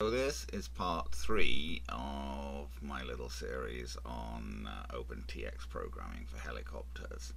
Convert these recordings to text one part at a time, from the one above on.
So this is part three of my little series on uh, OpenTX programming for helicopters.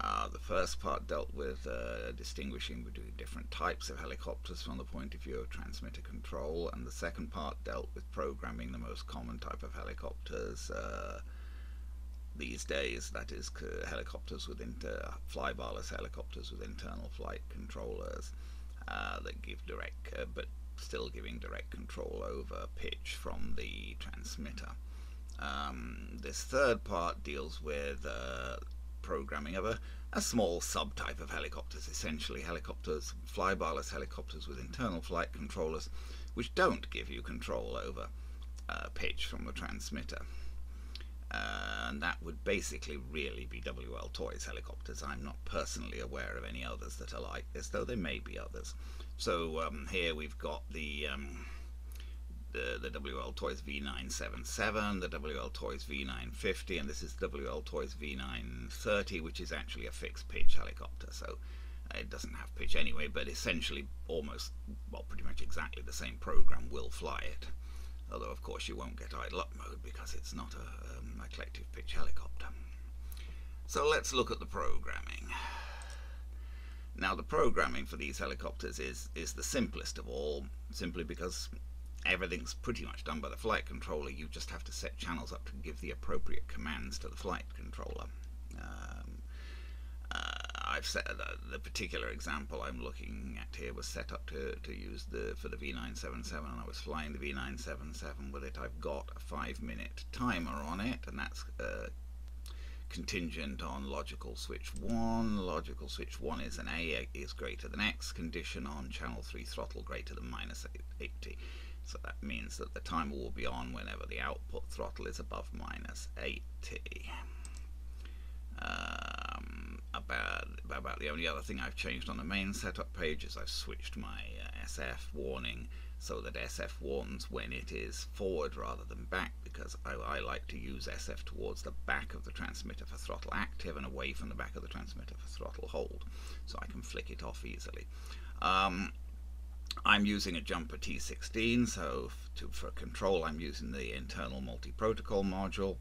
Uh, the first part dealt with uh, distinguishing between different types of helicopters from the point of view of transmitter control, and the second part dealt with programming the most common type of helicopters uh, these days, that is helicopters with inter flybarless helicopters with internal flight controllers uh, that give direct, uh, but still giving direct control over pitch from the transmitter. Um, this third part deals with uh, programming of a, a, small subtype of helicopters, essentially helicopters, flybarless helicopters with internal flight controllers, which don't give you control over uh, pitch from the transmitter. Uh, and that would basically really be WL Toys helicopters. I'm not personally aware of any others that are like this, though there may be others. So um, here we've got the, um, the the WL Toys V977, the WL Toys V950, and this is WL Toys V930, which is actually a fixed pitch helicopter. So uh, it doesn't have pitch anyway, but essentially almost, well, pretty much exactly the same program will fly it. Although, of course, you won't get idle up mode because it's not a, um, collective pitch helicopter. So let's look at the programming. Now the programming for these helicopters is, is the simplest of all, simply because everything's pretty much done by the flight controller. You just have to set channels up to give the appropriate commands to the flight controller. Um, I've set uh, the particular example I'm looking at here was set up to, to use the for the V977 and I was flying the V977 with it. I've got a five minute timer on it and that's uh, contingent on logical switch 1. Logical switch 1 is an A is greater than X condition on channel 3 throttle greater than minus 80. So that means that the timer will be on whenever the output throttle is above minus 80. Um, about, about the only other thing I've changed on the main setup page is I've switched my uh, SF warning so that SF warns when it is forward rather than back because I, I, like to use SF towards the back of the transmitter for throttle active and away from the back of the transmitter for throttle hold so I can flick it off easily. Um, I'm using a Jumper T16 so to, for control I'm using the internal multi-protocol module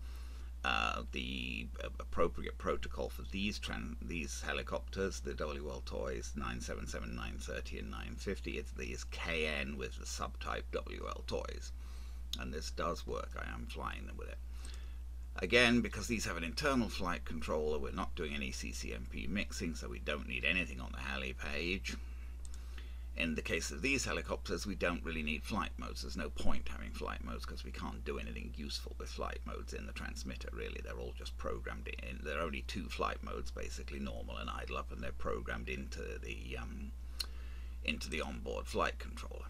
uh, the appropriate protocol for these these helicopters, the WL Toys 977, 930, and 950, it's these KN with the subtype WL Toys. And this does work, I am flying them with it. Again, because these have an internal flight controller, we're not doing any CCMP mixing, so we don't need anything on the heli page. In the case of these helicopters, we don't really need flight modes. There's no point having flight modes because we can't do anything useful with flight modes in the transmitter, really. They're all just programmed in. There are only two flight modes, basically, normal and idle up, and they're programmed into the, um, into the onboard flight controller.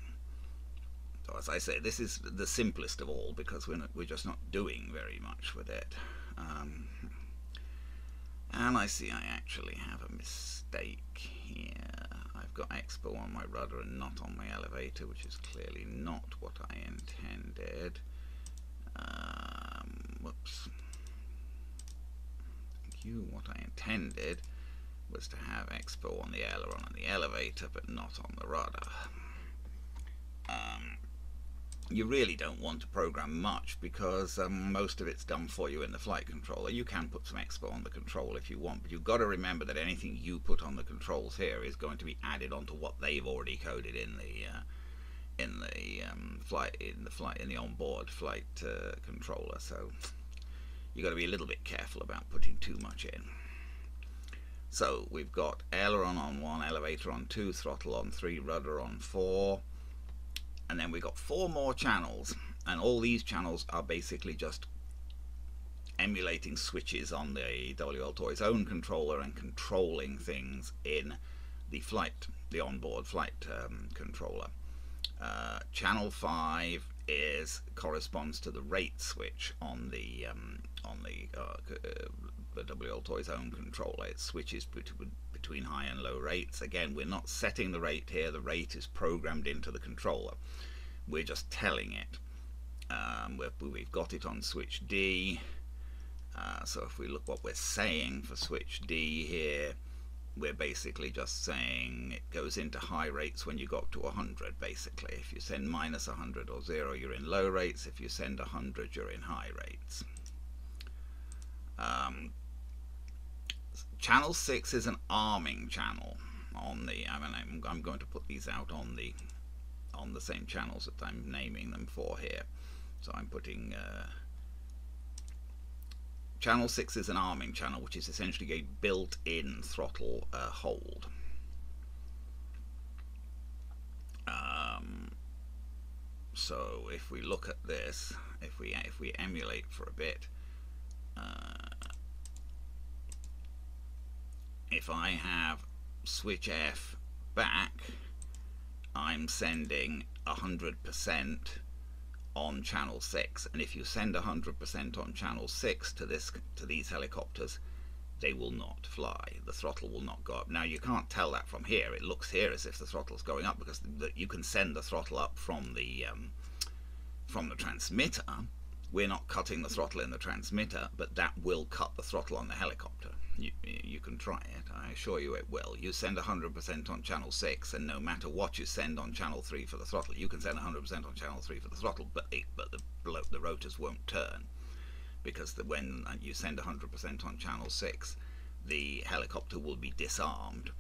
So as I say, this is the simplest of all because we're, not, we're just not doing very much with it. Um, and I see I actually have a mistake here got expo on my rudder and not on my elevator, which is clearly not what I intended. Um, whoops. You. What I intended was to have expo on the aileron and the elevator, but not on the rudder. You really don't want to program much because um, most of it's done for you in the flight controller. You can put some expo on the control if you want, but you've got to remember that anything you put on the controls here is going to be added onto what they've already coded in the uh, in the um, flight in the flight in the onboard flight uh, controller. So you've got to be a little bit careful about putting too much in. So we've got aileron on one, elevator on two, throttle on three, rudder on four and then we've got four more channels and all these channels are basically just emulating switches on the WL Toys own controller and controlling things in the flight, the onboard flight um, controller. Uh, channel 5 is corresponds to the rate switch on the um, on the, uh, uh, the WL Toys own controller. It switches between between high and low rates. Again, we're not setting the rate here, the rate is programmed into the controller. We're just telling it. Um, we've got it on switch D. Uh, so if we look what we're saying for switch D here, we're basically just saying it goes into high rates when you go up to 100 basically. If you send minus 100 or 0 you're in low rates, if you send 100 you're in high rates. Um, channel 6 is an arming channel on the, I mean I'm, I'm going to put these out on the on the same channels that I'm naming them for here. So I'm putting uh, Channel 6 is an arming channel, which is essentially a built-in throttle uh, hold. Um, so if we look at this, if we if we emulate for a bit, uh, if I have switch F back, I'm sending 100% on channel 6 and if you send 100% on channel 6 to this to these helicopters they will not fly. The throttle will not go up. Now you can't tell that from here. It looks here as if the throttle's going up because the, you can send the throttle up from the um, from the transmitter. We're not cutting the throttle in the transmitter but that will cut the throttle on the helicopter you, you can try it. I assure you it will. You send 100% on channel 6, and no matter what you send on channel 3 for the throttle, you can send 100% on channel 3 for the throttle, but, it, but the, the rotors won't turn. Because the, when you send 100% on channel 6, the helicopter will be disarmed.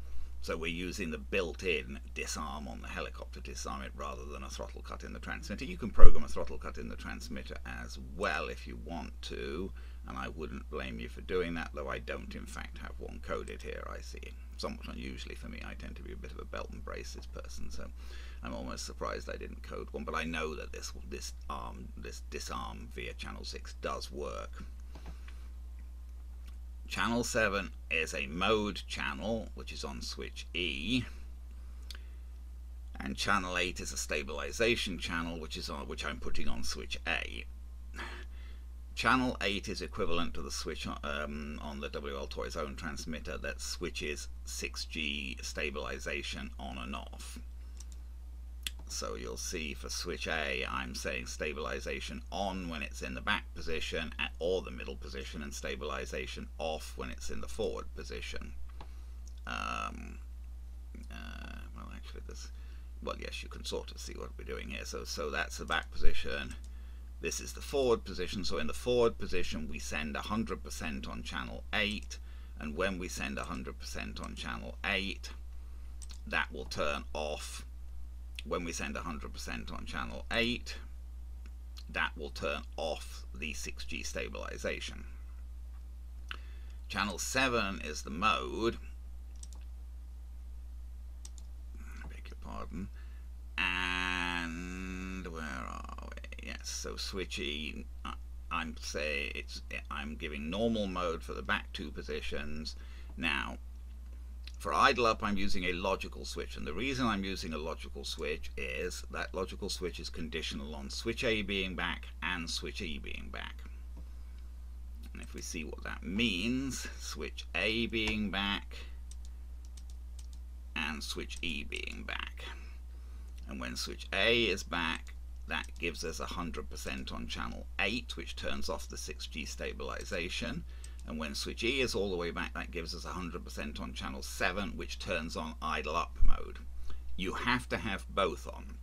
So we're using the built-in disarm on the helicopter, disarm it rather than a throttle cut in the transmitter. You can program a throttle cut in the transmitter as well if you want to and I wouldn't blame you for doing that, though I don't in fact have one coded here, I see. Somewhat unusually for me, I tend to be a bit of a belt and braces person, so I'm almost surprised I didn't code one, but I know that this this arm this disarm via channel 6 does work. Channel 7 is a mode channel, which is on switch E, and channel 8 is a stabilization channel, which is on which I'm putting on switch A. Channel 8 is equivalent to the switch um, on the WL Toys own transmitter that switches 6G stabilization on and off. So you'll see for switch A, I'm saying stabilization on when it's in the back position or the middle position and stabilization off when it's in the forward position. Um, uh, well, actually, this, well, yes, you can sort of see what we're doing here. So, so that's the back position. This is the forward position, so in the forward position we send 100% on channel 8, and when we send 100% on channel 8, that will turn off. When we send 100% on channel 8, that will turn off the 6G stabilization. Channel 7 is the mode, I beg your pardon, and yes so switchy I'm say it's I'm giving normal mode for the back two positions. Now for idle up I'm using a logical switch and the reason I'm using a logical switch is that logical switch is conditional on switch A being back and switch E being back. And if we see what that means switch A being back and switch E being back. And when switch A is back that gives us 100% on channel 8, which turns off the 6G stabilization. And when switch E is all the way back, that gives us 100% on channel 7, which turns on idle up mode. You have to have both on.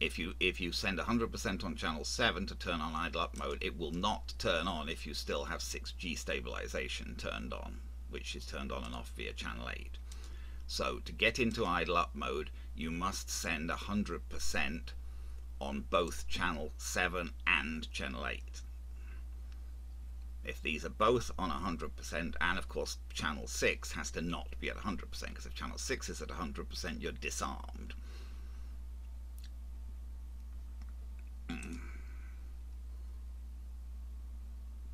If you, if you send 100% on channel 7 to turn on idle up mode, it will not turn on if you still have 6G stabilization turned on, which is turned on and off via channel 8. So to get into idle up mode, you must send 100% on both channel 7 and channel 8. If these are both on 100%, and of course channel 6 has to not be at 100%, because if channel 6 is at 100%, you're disarmed.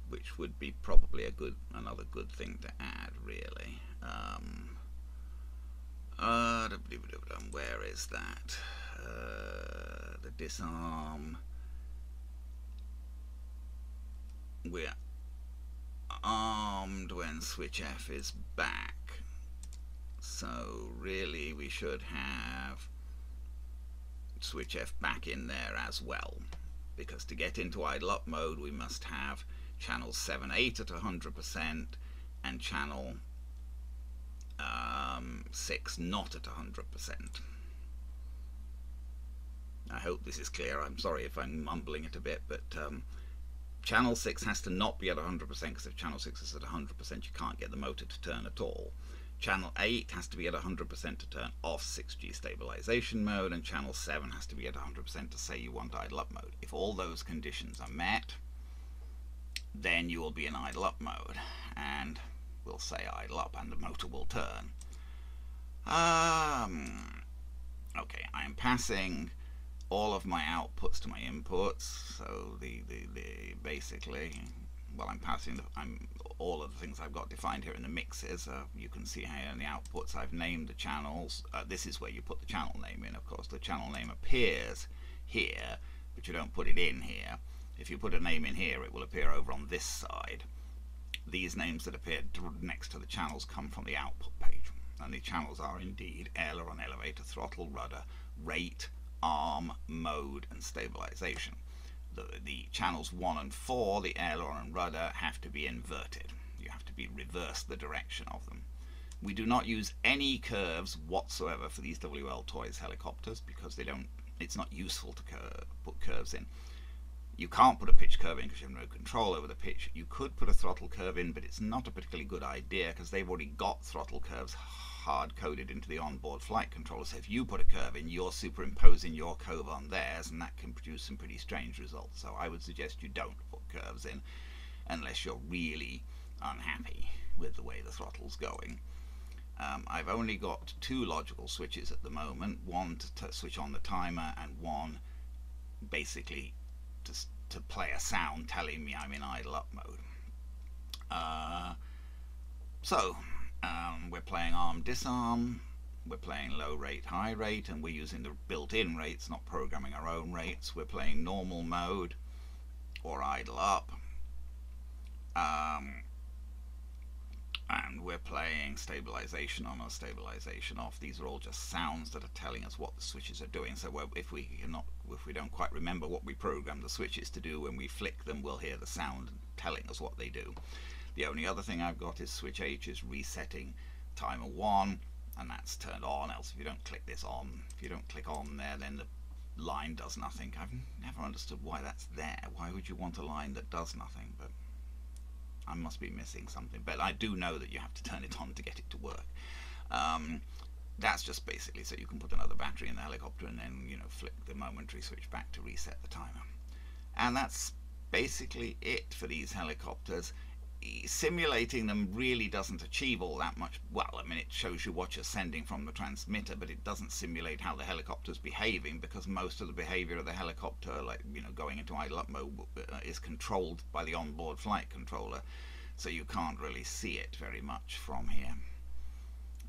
Which would be probably a good, another good thing to add, really. Um, uh, where is that? Uh, the disarm. We're armed when switch F is back. So really we should have switch F back in there as well. Because to get into idle up mode we must have channel 7, 8 at 100% and channel um, 6 not at 100%. I hope this is clear. I'm sorry if I'm mumbling it a bit, but um, channel 6 has to not be at 100% because if channel 6 is at 100% you can't get the motor to turn at all. Channel 8 has to be at 100% to turn off 6G stabilization mode and channel 7 has to be at 100% to say you want idle up mode. If all those conditions are met, then you will be in idle up mode and we'll say idle up and the motor will turn. Um, okay, I'm passing all of my outputs to my inputs. So the, the, the basically, well, I'm passing the, I'm all of the things I've got defined here in the mixes. Uh, you can see here in the outputs I've named the channels. Uh, this is where you put the channel name in. Of course, the channel name appears here, but you don't put it in here. If you put a name in here, it will appear over on this side. These names that appear next to the channels come from the output page. And the channels are indeed aileron, elevator, throttle, rudder, rate, arm, mode, and stabilization. The, the channels 1 and 4, the aileron and rudder, have to be inverted. You have to be reverse the direction of them. We do not use any curves whatsoever for these WL Toys helicopters because they don't. It's not useful to cur put curves in. You can't put a pitch curve in because you have no control over the pitch. You could put a throttle curve in, but it's not a particularly good idea because they've already got throttle curves hard coded into the onboard flight controller. So if you put a curve in, you're superimposing your curve on theirs, and that can produce some pretty strange results. So I would suggest you don't put curves in unless you're really unhappy with the way the throttle's going. Um, I've only got two logical switches at the moment, one to switch on the timer and one basically to, to play a sound telling me I'm in idle up mode. Uh, so um, we're playing arm disarm, we're playing low rate, high rate, and we're using the built-in rates, not programming our own rates. We're playing normal mode or idle up. Um, and we're playing stabilization on or stabilization off. These are all just sounds that are telling us what the switches are doing. So if we not, if we don't quite remember what we programmed the switches to do, when we flick them, we'll hear the sound telling us what they do. The only other thing I've got is switch H is resetting timer 1 and that's turned on else if you don't click this on if you don't click on there then the line does nothing I've never understood why that's there why would you want a line that does nothing but I must be missing something but I do know that you have to turn it on to get it to work. Um, that's just basically so you can put another battery in the helicopter and then you know flick the momentary switch back to reset the timer. And that's basically it for these helicopters simulating them really doesn't achieve all that much. Well, I mean, it shows you what you're sending from the transmitter, but it doesn't simulate how the helicopter's behaving because most of the behavior of the helicopter, like, you know, going into idle up mode, uh, is controlled by the onboard flight controller. So you can't really see it very much from here.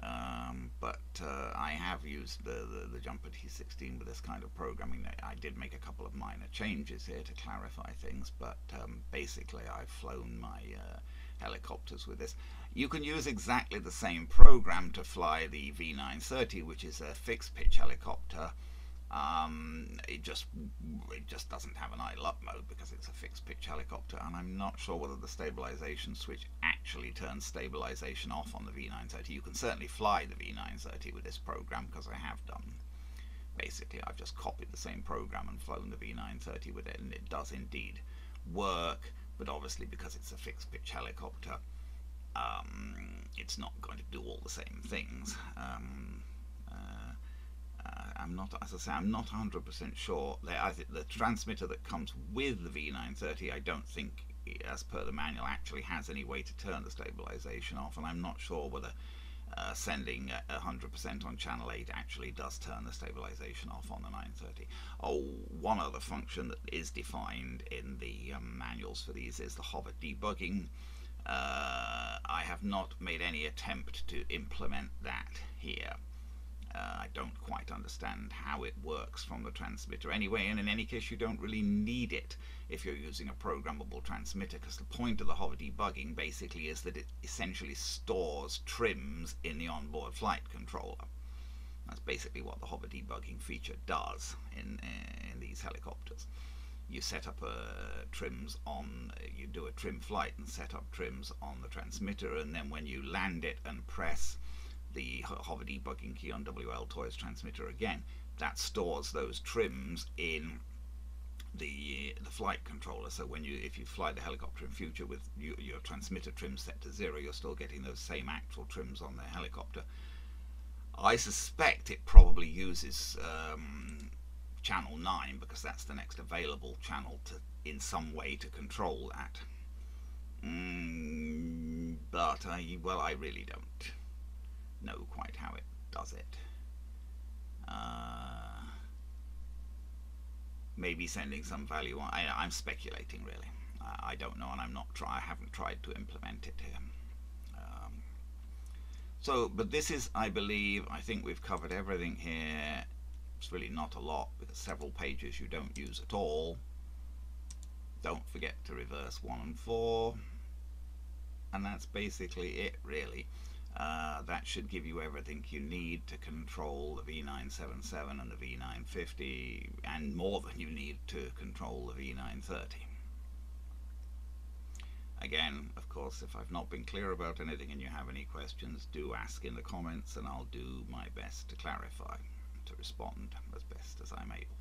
Um, but uh, I have used the, the, the, Jumper T16 with this kind of programming. I did make a couple of minor changes here to clarify things, but um, basically I've flown my uh, helicopters with this. You can use exactly the same program to fly the V930, which is a fixed pitch helicopter um, it just it just doesn't have an idle up mode because it's a fixed pitch helicopter, and I'm not sure whether the stabilization switch actually turns stabilization off on the V930. You can certainly fly the V930 with this program because I have done. Basically, I've just copied the same program and flown the V930 with it, and it does indeed work. But obviously, because it's a fixed pitch helicopter, um, it's not going to do all the same things. Um, I'm not, as I say, I'm not 100% sure. Think the transmitter that comes with the V930, I don't think, as per the manual, actually has any way to turn the stabilization off, and I'm not sure whether uh, sending 100% on channel 8 actually does turn the stabilization off on the 930. Oh, one other function that is defined in the um, manuals for these is the hover debugging. Uh, I have not made any attempt to implement that here. Uh, I don't quite understand how it works from the transmitter anyway, and in any case, you don't really need it if you're using a programmable transmitter, because the point of the hover debugging basically is that it essentially stores trims in the onboard flight controller. That's basically what the hover debugging feature does in, uh, in these helicopters. You set up uh, trims on, you do a trim flight and set up trims on the transmitter, and then when you land it and press the hover debugging key on WL Toys transmitter again. That stores those trims in the the flight controller. So when you if you fly the helicopter in future with you, your transmitter trim set to zero, you're still getting those same actual trims on the helicopter. I suspect it probably uses um, channel 9 because that's the next available channel to in some way to control that. Mm, but I, well, I really don't know quite how it does it. Uh, maybe sending some value on. I, am speculating really. I, I, don't know, and I'm not try. I haven't tried to implement it here. Um, so, but this is, I believe, I think we've covered everything here. It's really not a lot because several pages you don't use at all. Don't forget to reverse 1 and 4. And that's basically it, really. Uh, that should give you everything you need to control the V977 and the V950 and more than you need to control the V930. Again, of course, if I've not been clear about anything and you have any questions, do ask in the comments and I'll do my best to clarify, to respond as best as I'm able.